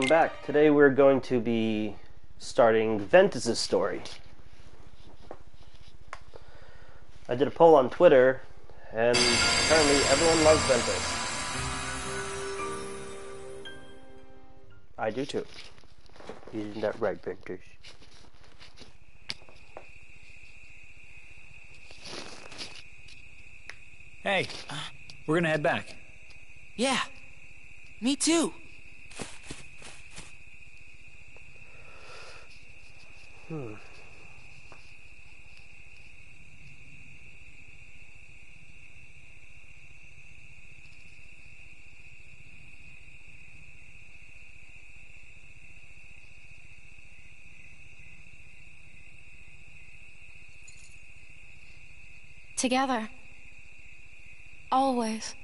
welcome back. Today we're going to be starting Ventus's story. I did a poll on Twitter, and apparently everyone loves Ventus. I do too. Isn't that right, Ventus? Hey, we're gonna head back. Yeah, me too. Hmm. Together. Always.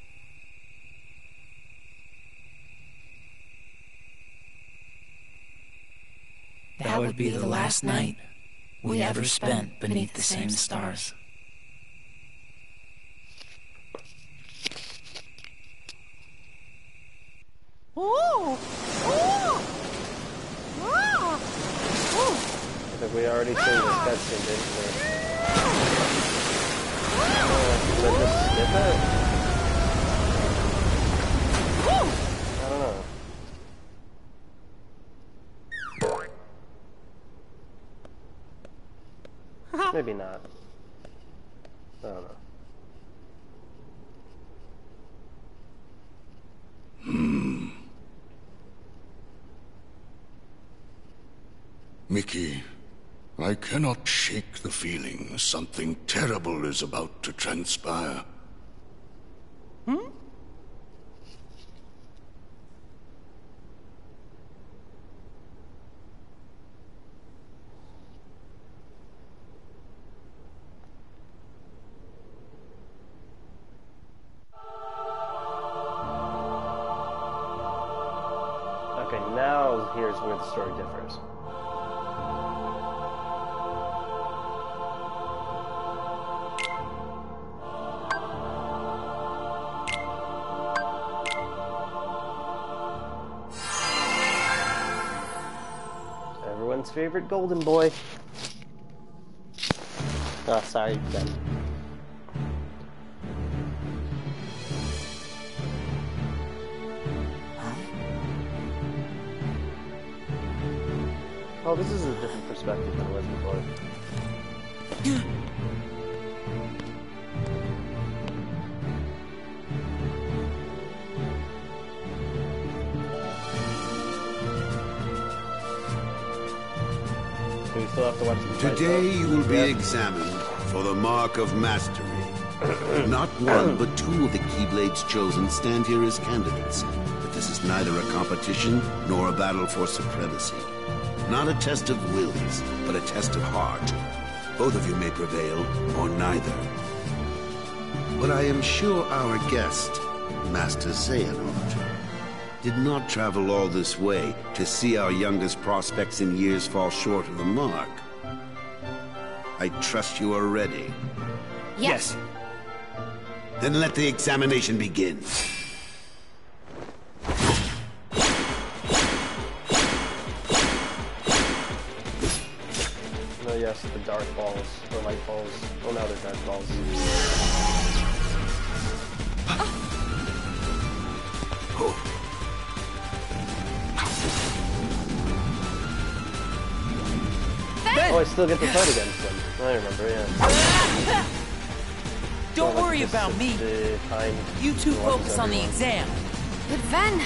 That would be the last night we ever spent beneath the same stars. Ooh! Ooh! Ah! I think we already seen this cutscene, didn't we? Uh, did I just skip it? I don't know. Maybe not. I don't know. Mickey, I cannot shake the feeling something terrible is about to transpire. Hmm? Story differs. Everyone's favorite golden boy. Oh, sorry, Ven. Oh, this is a different perspective than it was before. We still have to watch the Today though? you will be examined for the mark of mastery. Not one, but two of the Keyblade's chosen stand here as candidates. But this is neither a competition nor a battle for supremacy. Not a test of wills, but a test of heart. Both of you may prevail, or neither. But I am sure our guest, Master Xehanort, did not travel all this way to see our youngest prospects in years fall short of the mark. I trust you are ready. Yes. Then let the examination begin. No, yes, the dark balls, the light balls. Oh, now they're dark balls. Oh, I still get to fight against them. I remember, yeah. Don't Well, worry about me. You two to watch focus on the exam. But Ven,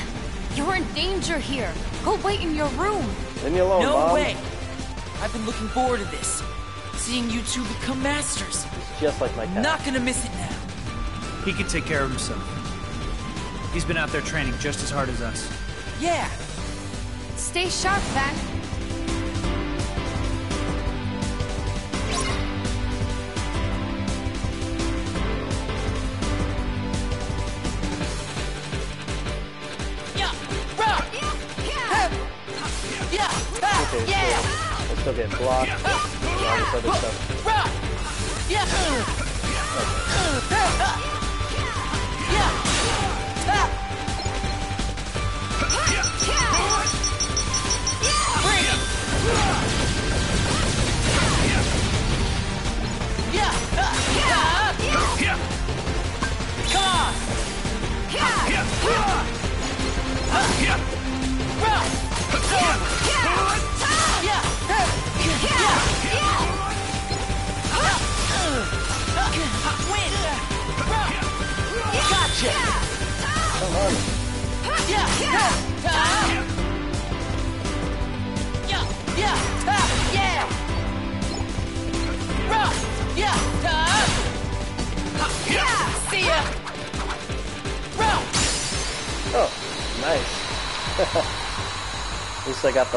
you're in danger here. Go wait in your room. Leave me alone, No Mom. way. I've been looking forward to this. Seeing you two become masters. Just like my cat. Not gonna miss it now. He can take care of himself. He's been out there training just as hard as us. Yeah. Stay sharp, Ven. And all this other stuff.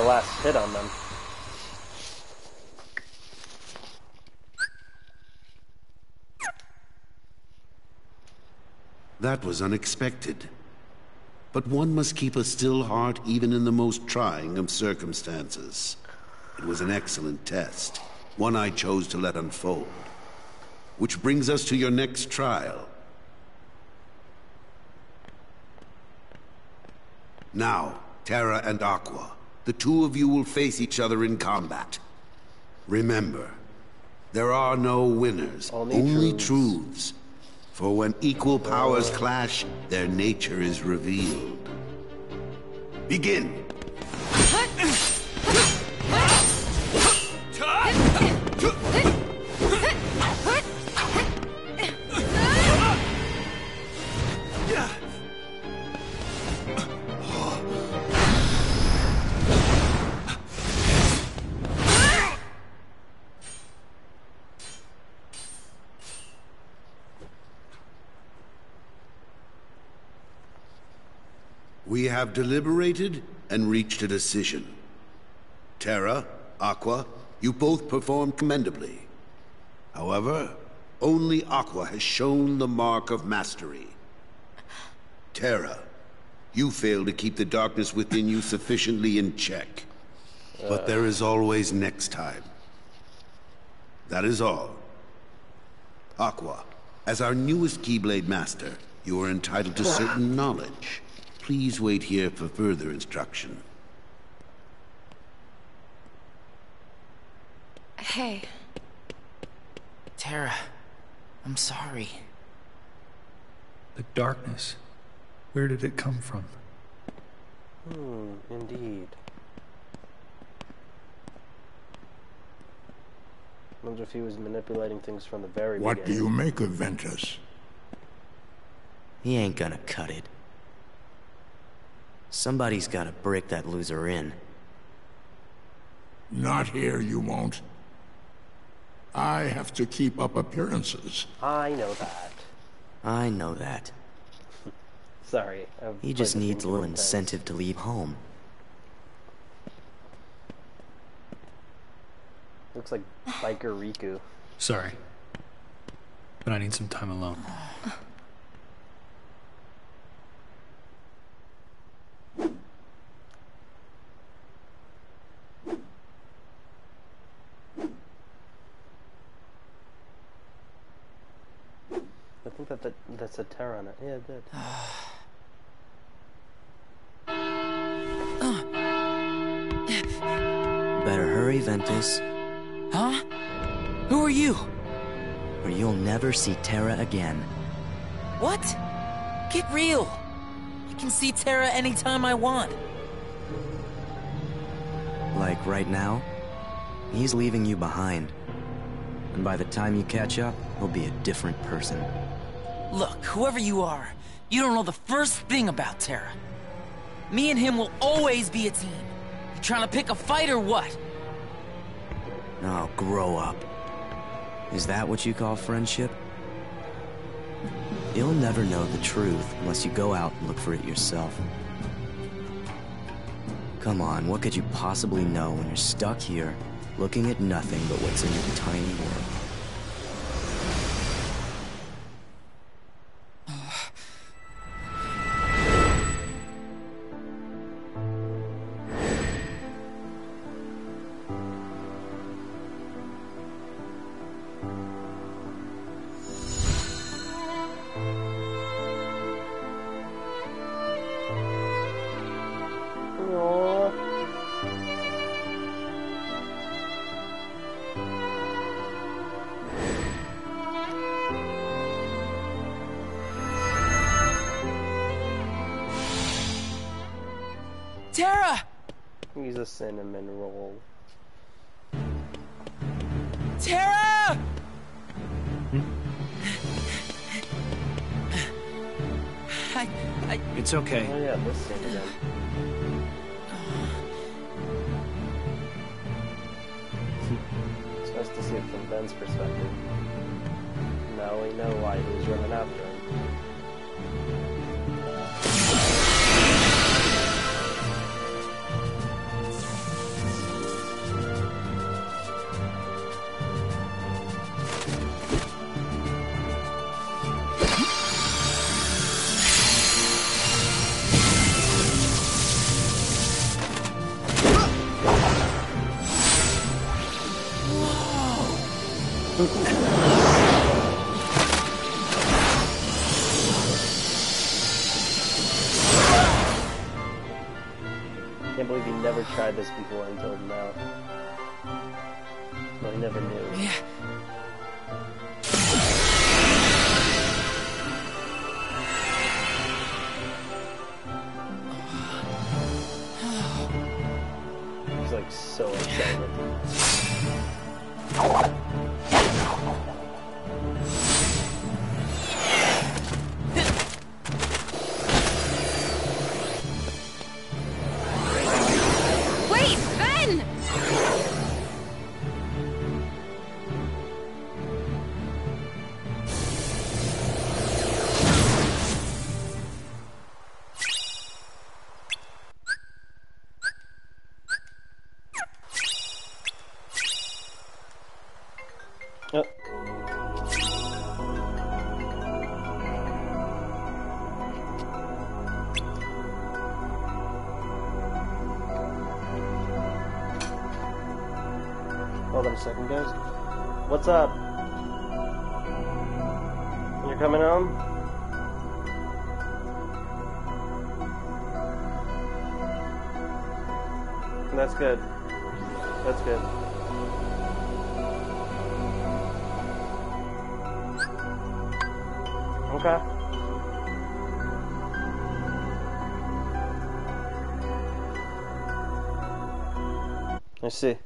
Last hit on them. That was unexpected. But one must keep a still heart even in the most trying of circumstances. It was an excellent test, one I chose to let unfold. Which brings us to your next trial. Now, Terra and Aqua, the two of you will face each other in combat. Remember, there are no winners, Only only, truths. truths. For when equal powers clash, their nature is revealed. Begin! Have deliberated and reached a decision. Terra, Aqua, you both performed commendably. However, only Aqua has shown the mark of mastery. Terra, you failed to keep the darkness within you sufficiently in check. But uh. there is always next time. That is all. Aqua, as our newest Keyblade Master, you are entitled to certain knowledge. Please wait here for further instruction. Hey, Terra, I'm sorry. The darkness. Where did it come from? Hmm, indeed. Wonder if he was manipulating things from the very What do you make of Ventus? He ain't gonna cut it. Somebody's gotta break that loser in. Not here, you won't. I have to keep up appearances. I know that. I know that. Sorry. I've He just needs a little too times. incentive to leave home. Looks like Biker Riku. Sorry. But I need some time alone. I think that, that that's a Terra on it. Yeah, it did. Better hurry, Ventus, Huh? Who are you? or you'll never see Terra again. What? Get real. I can see Terra anytime I want. Like right now, he's leaving you behind. And by the time you catch up, he'll be a different person. Look, whoever you are, you don't know the first thing about Terra. Me and him will always be a team. You trying to pick a fight or what? Oh, grow up. Is that what you call friendship? You'll never know the truth unless you go out and look for it yourself. Come on, what could you possibly know when you're stuck here, looking at nothing but what's in your tiny world? He's a cinnamon roll. Terra! I, I... It's okay. Oh yeah, this scene again. it's nice to see it from Ven's perspective. Now we know why he was running after him. Tried this before until now. Well, he never knew. Yeah. He's like so excited. What's up? You're coming home? That's good. That's good. Okay. I see.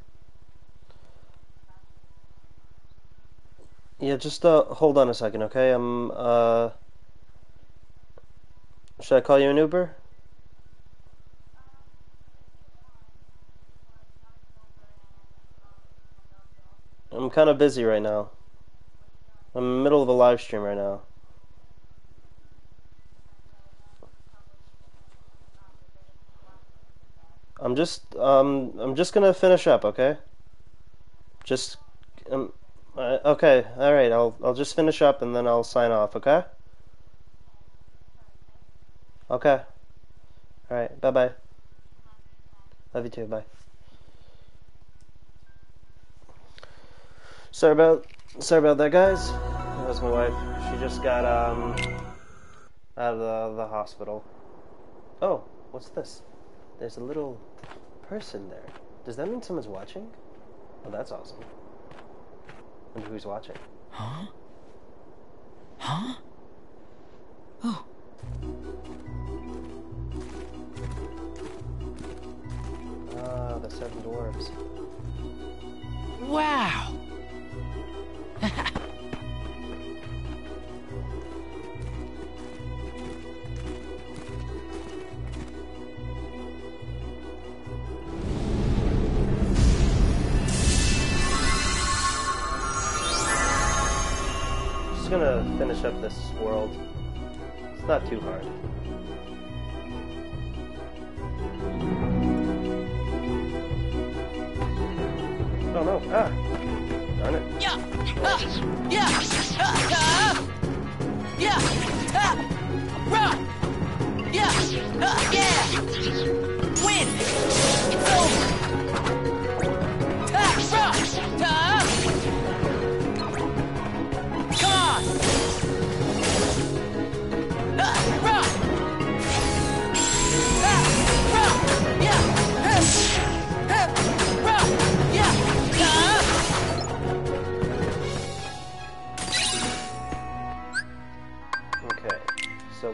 Yeah, just uh, hold on a second, okay? I'm uh, should I call you an Uber? I'm kind of busy right now. I'm in the middle of a live stream right now. I'm just um I'm just gonna finish up, okay? Just um uh, okay, all right. I'll I'll just finish up and then I'll sign off, okay? Okay. All right. Bye bye. Love you too. Bye. Sorry about sorry about that, guys. That was my wife. She just got um out of the, the hospital. Oh, what's this? There's a little person there. Does that mean someone's watching? Oh, that's awesome. Wonder who's watching. Huh? Huh? Oh. Ah, the seven dwarves. Wow! Up this world. It's not too hard.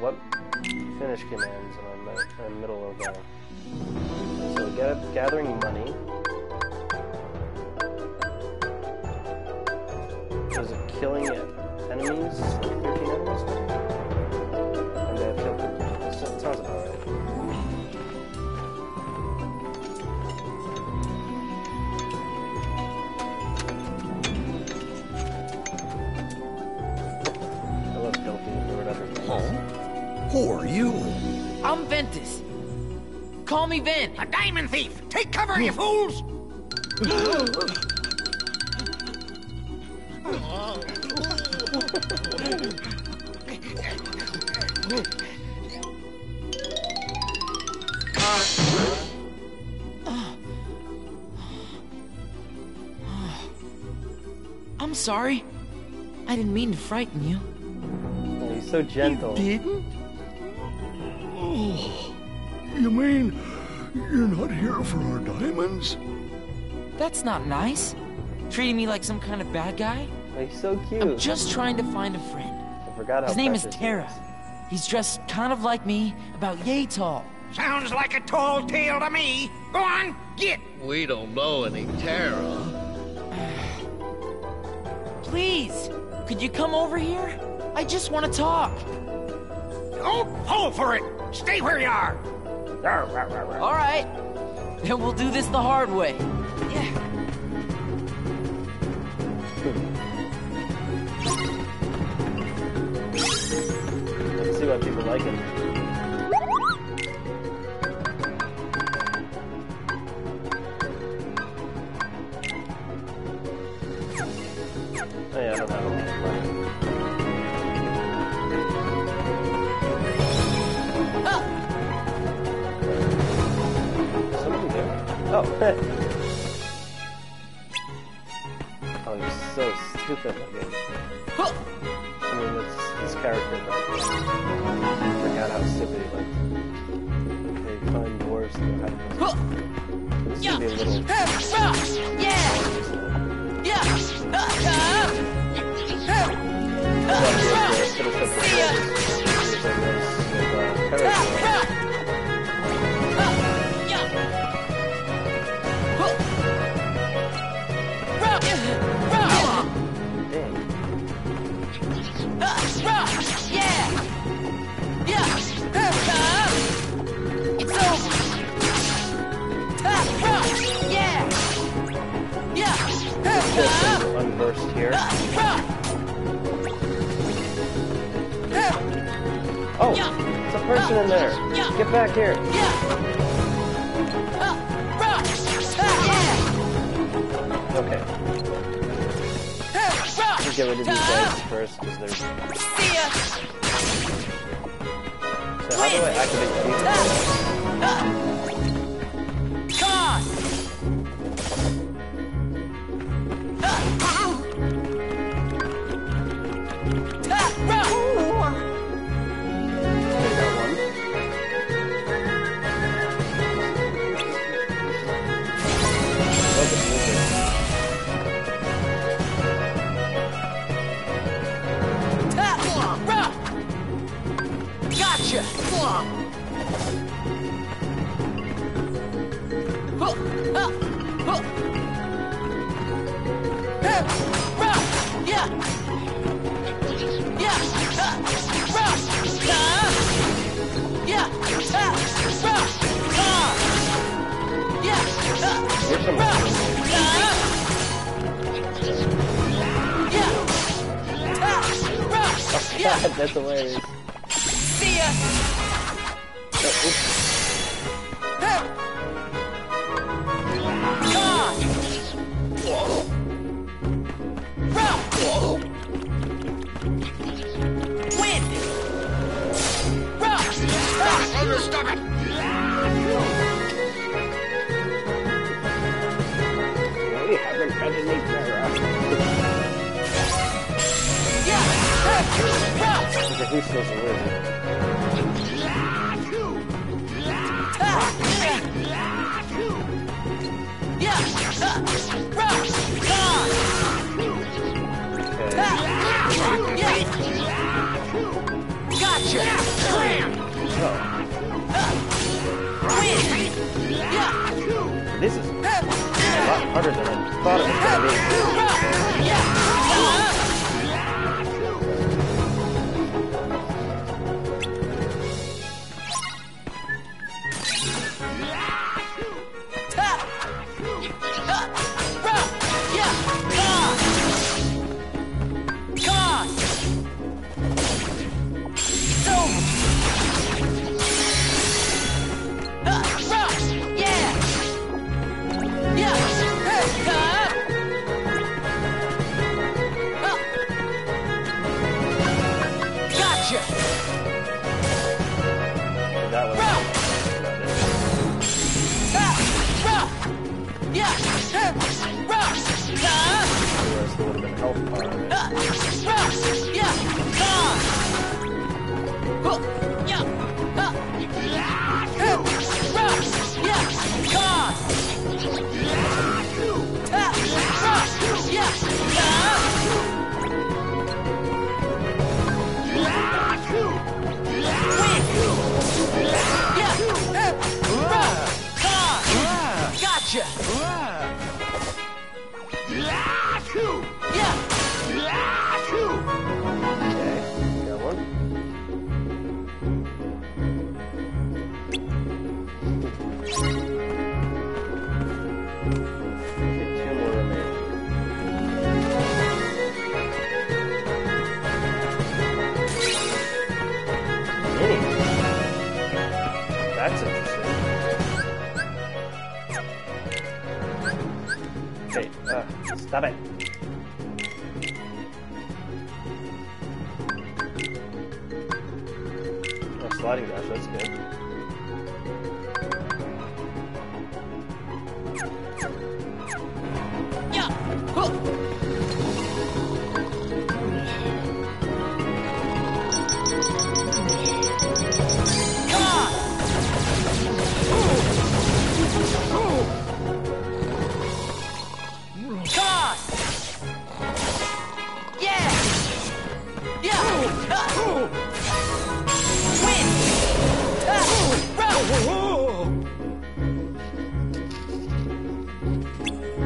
What finish commands am I in the middle of? Uh, so get, gathering money. Was it killing enemies? Like 13 enemies? And they 13 enemies. I'm Ventus. Call me Ven. A diamond thief! Take cover, you hmm. fools! I'm sorry. I didn't mean to frighten you. Oh, he's so gentle. You Didn't? You mean you're not here for our diamonds? That's not nice. Treating me like some kind of bad guy? He's so cute. I'm just trying to find a friend. I forgot how His name is Terra. he Terra. He's dressed kind of like me, about yay tall. Sounds like a tall tale to me. Go on, get! We don't know any Terra. Please, could you come over here? I just want to talk. Don't pull for it! Stay where you are! All right. Then we'll do this the hard way. Yeah. Let's see why people like him. Unversed here. Uh. Oh, it's a person in there. Get back here. Okay, let's get rid of these guys first, because they're. See ya. So how do I activate these? Yeah. Rush, go. Yeah, rush, go. Yeah, rush, go. Yeah, rush, go. Yeah, that's hilarious. See ya. Oh, A useless. Ah. Yeah. Ah. Ah. Gotcha. Win. This is a lot harder than I thought it was gonna be. Yeah,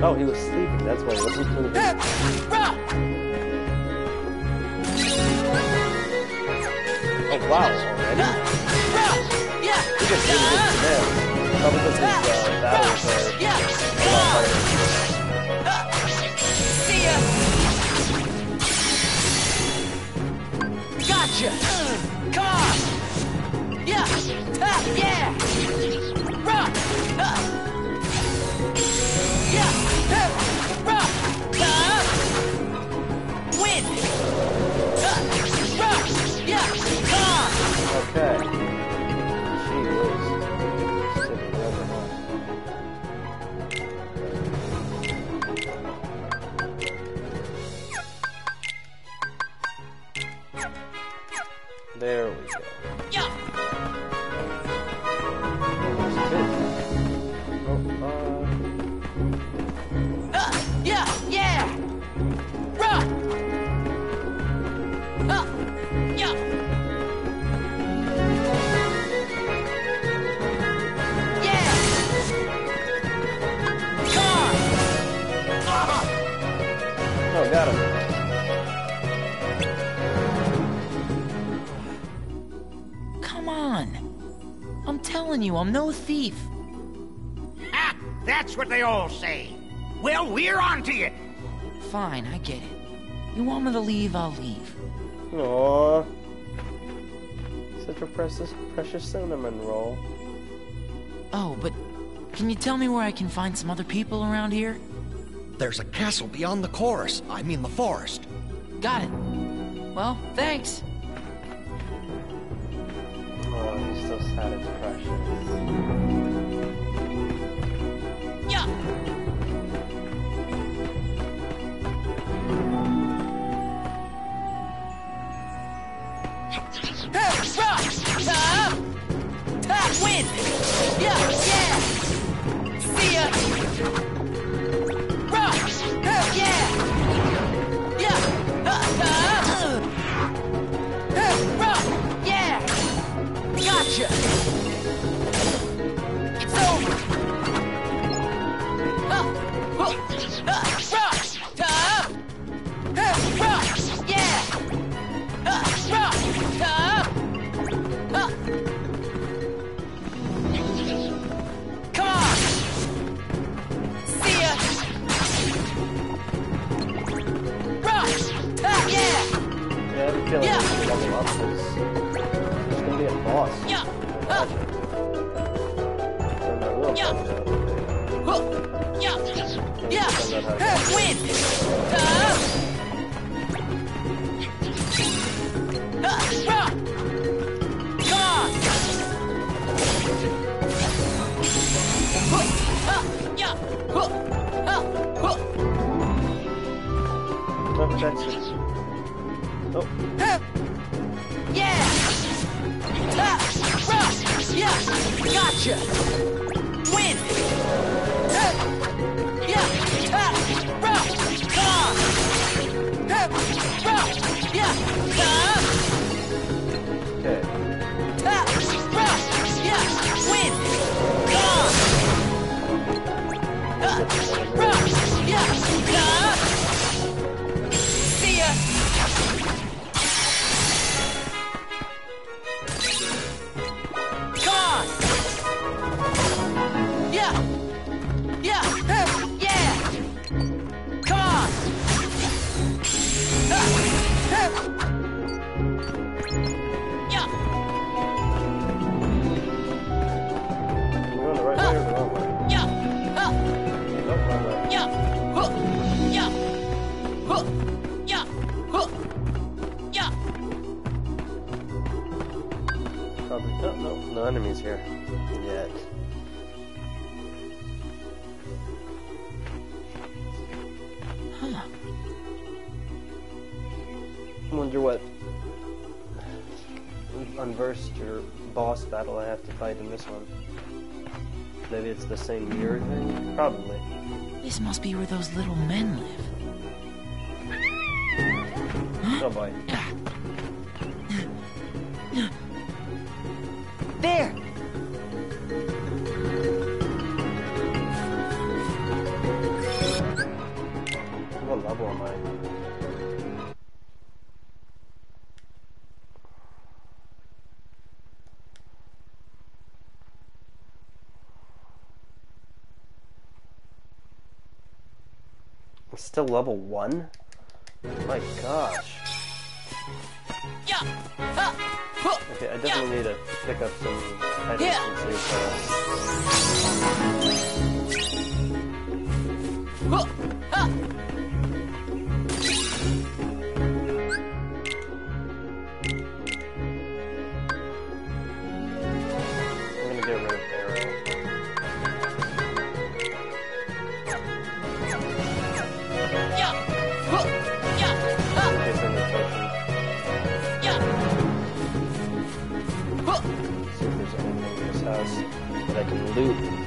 Oh, he was sleeping, that's why he wasn't moving. Oh, wow, already? He just really good command. Probably because his uh, battles are Yeah. a lot harder. See ya. Gotcha. Come on. Yeah. Ha, yeah. Rock. Uh. Yeah. You, I'm no thief. Ah, that's what they all say. Well, we're on to you. Fine, I get it. You want me to leave, I'll leave. Aww. Such a precious, precious cinnamon roll. Oh, but can you tell me where I can find some other people around here? There's a castle beyond the chorus. I mean the forest. Got it. Well, thanks. Oh, he so sad its precious. Win! Yeah, yeah! See ya! No, no, no enemies here yet. Huh. Wonder what unversed your boss battle I have to fight in this one. Maybe it's the same mirror thing? Probably. This must be where those little men live. Oh boy. Ah. Still level one? My gosh. Yeah. Huh. Huh. Okay, I definitely need to pick up some items Yeah. and see that I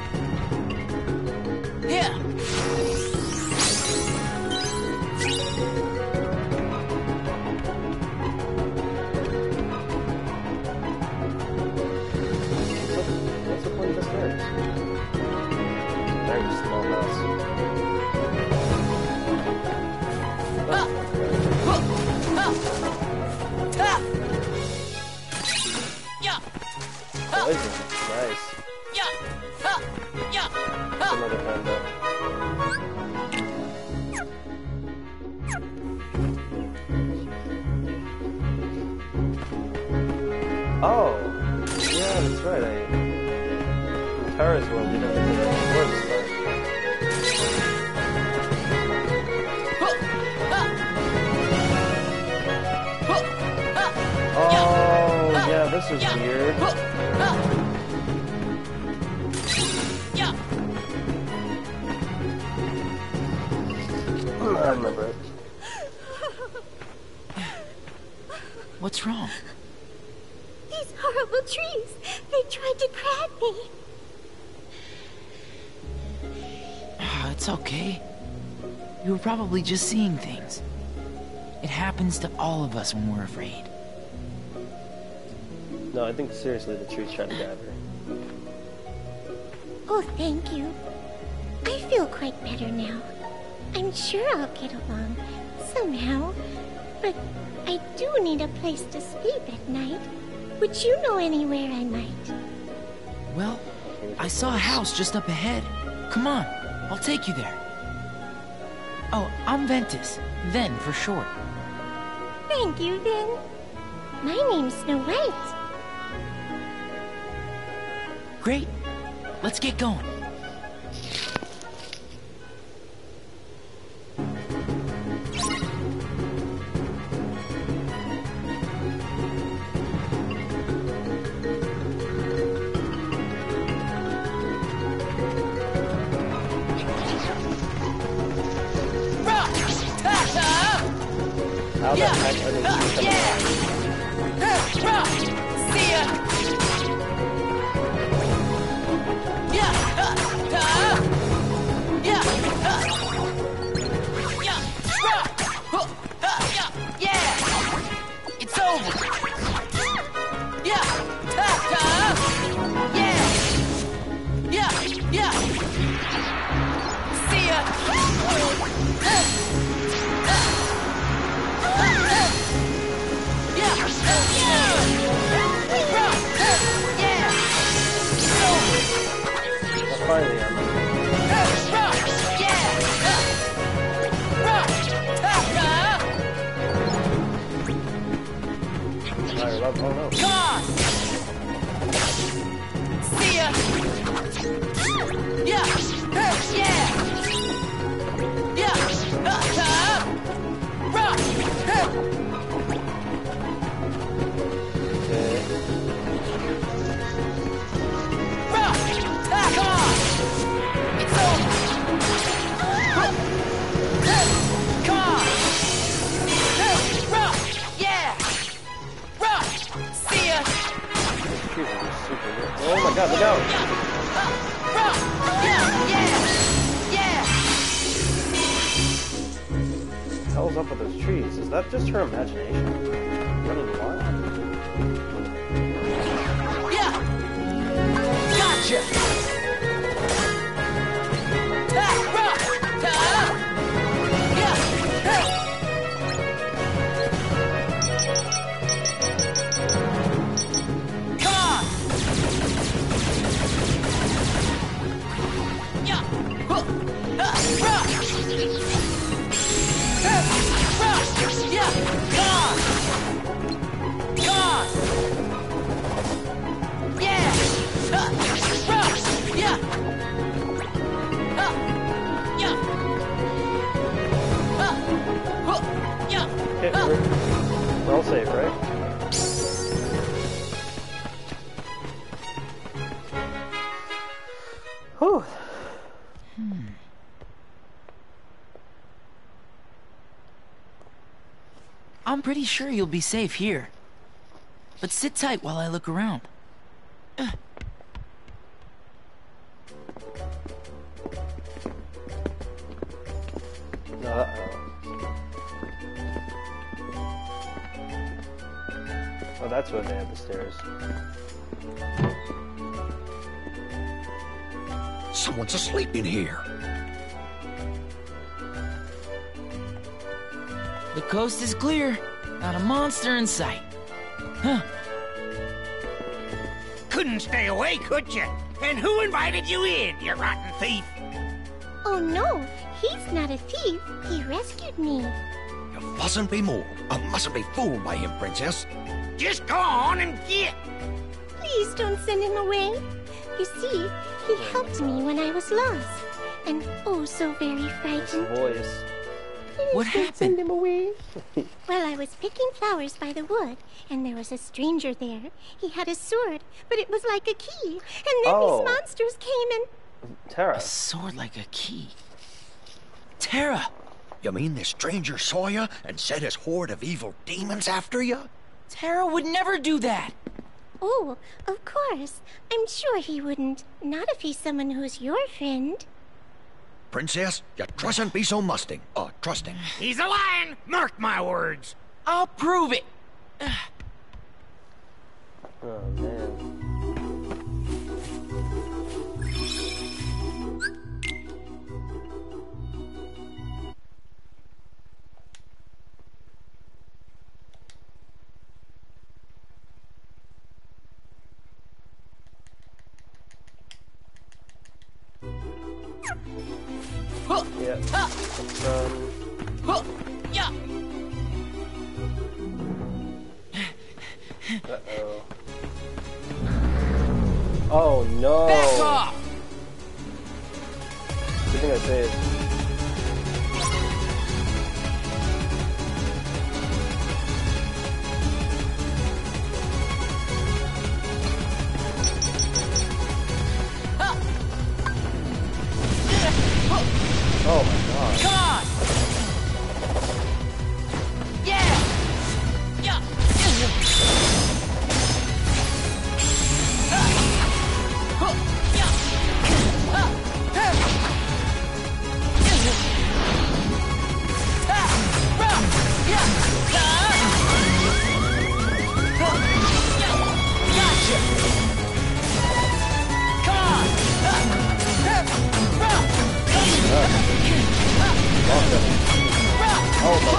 You probably just seeing things. It happens to all of us when we're afraid. No, I think seriously the tree's trying to grab her. Oh, thank you. I feel quite better now. I'm sure I'll get along somehow. But I do need a place to sleep at night. Would you know anywhere I might? Well, I saw a house just up ahead. Come on, I'll take you there. Oh, I'm Ventus. Ven, for short. Thank you, Ven. My name's Snow White. Great. Let's get going. Pretty sure you'll be safe here. But sit tight while I look around. Uh-oh. Oh, that's where they have the stairs. Someone's asleep in here. The coast is clear. Not a monster in sight. Huh. Couldn't stay away, could you? And who invited you in, you rotten thief? Oh no, he's not a thief. He rescued me. You mustn't be moved. I mustn't be fooled by him, Princess. Just go on and get. Please don't send him away. You see, he helped me when I was lost. And oh, so very frightened. Voice. Please What don't happened? Send him away. well, I was picking flowers by the wood, and there was a stranger there. He had a sword, but it was like a key. And then Oh. these monsters came and Terra. A sword like a key. Terra! You mean this stranger saw you and set his horde of evil demons after you? Terra would never do that! Oh, of course. I'm sure he wouldn't. Not if he's someone who's your friend. Princess, you trustn't be so musting. Uh, trusting. He's a lion. Mark my words. I'll prove it! Oh man.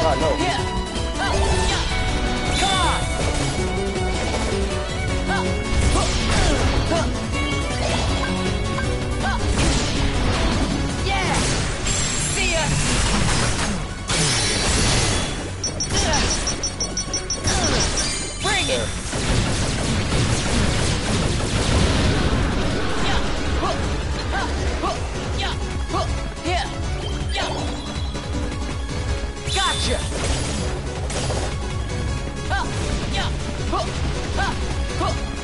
No. Yeah.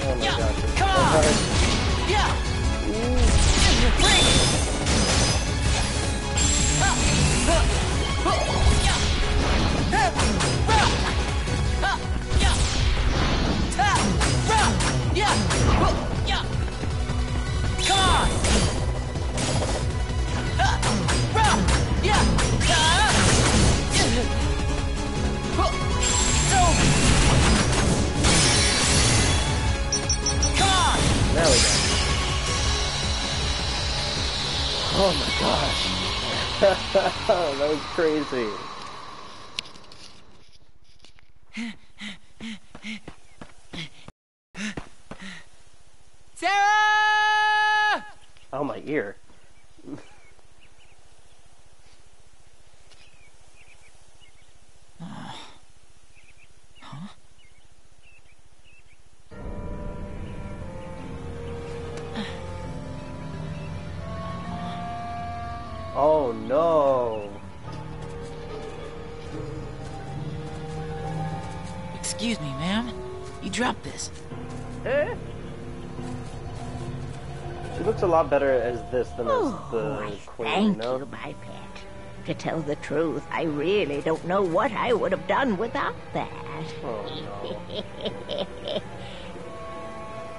Oh my Yeah. god. Come on. Yeah! Bring Oh my gosh. that was crazy. Sarah! Oh, my ear. Lot better as this than as Oh, the queen, Thank you know? you, my pet. To tell the truth, I really don't know what I would have done without that. Oh no.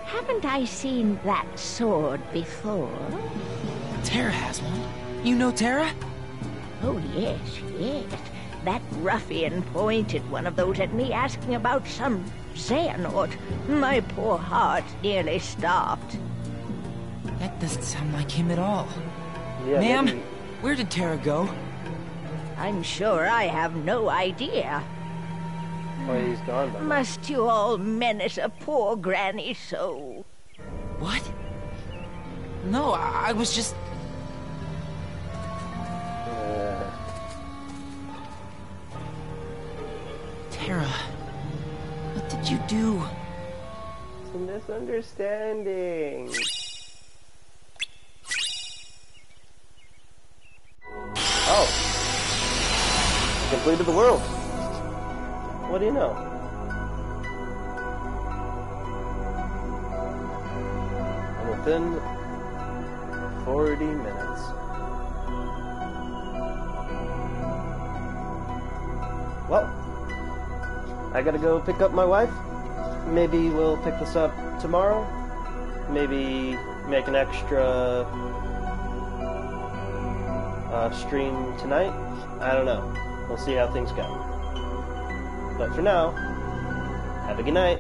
Haven't I seen that sword before? Terra has one. You know Terra? Oh, yes, yes. That ruffian pointed one of those at me asking about some Xehanort. My poor heart nearly stopped. That doesn't sound like him at all. Yeah, Ma'am, maybe- where did Terra go? I'm sure I have no idea. Oh, he's gone by now. Must you all menace a poor granny so? What? No, I, I was just. Uh, Terra, what did you do? it's a misunderstanding. Completed the world. What do you know? And within 40 minutes. Well, I gotta go pick up my wife. Maybe we'll pick this up tomorrow. Maybe make an extra uh, stream tonight. I don't know. We'll see how things go. But for now, have a good night.